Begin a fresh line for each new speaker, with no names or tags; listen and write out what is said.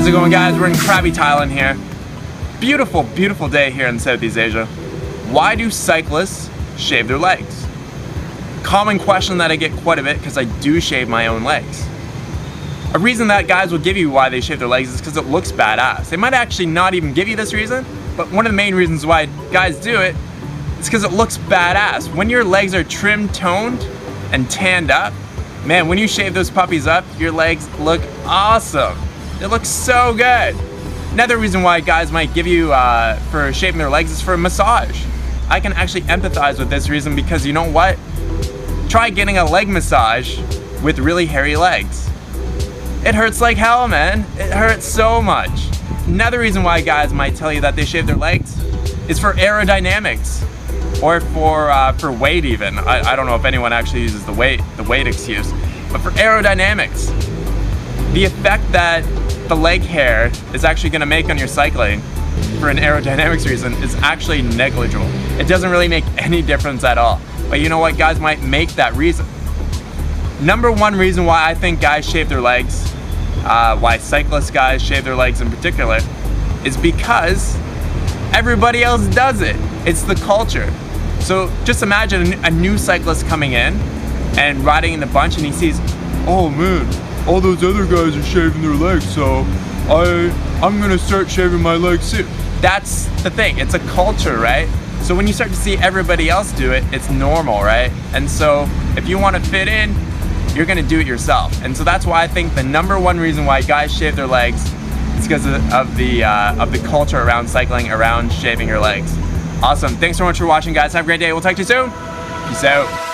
How's it going guys? We're in Krabi, Thailand here. Beautiful, beautiful day here in Southeast Asia. Why do cyclists shave their legs? Common question that I get quite a bit because I do shave my own legs. A reason that guys will give you why they shave their legs is because it looks badass. They might actually not even give you this reason, but one of the main reasons why guys do it is because it looks badass. When your legs are trimmed, toned, and tanned up, man, when you shave those puppies up, your legs look awesome. It looks so good. Another reason why guys might give you uh, for shaving their legs is for a massage. I can actually empathize with this reason because you know what? Try getting a leg massage with really hairy legs. It hurts like hell, man. It hurts so much. Another reason why guys might tell you that they shave their legs is for aerodynamics or for uh, for weight even. I, I don't know if anyone actually uses the weight the weight excuse, but for aerodynamics, the effect that the leg hair is actually going to make on your cycling for an aerodynamics reason is actually negligible. It doesn't really make any difference at all. But you know what, guys might make that reason. Number one reason why I think guys shave their legs, uh, why cyclist guys shave their legs in particular, is because everybody else does it. It's the culture. So just imagine a new cyclist coming in and riding in the bunch and he sees, oh man, all those other guys are shaving their legs, so I, I'm gonna start shaving my legs too. That's the thing, it's a culture, right? So when you start to see everybody else do it, it's normal, right? And so if you wanna fit in, you're gonna do it yourself. And so that's why I think the number one reason why guys shave their legs is because of, the uh, of the culture around cycling, around shaving your legs. Awesome, thanks so much for watching guys. Have a great day, we'll talk to you soon. Peace out.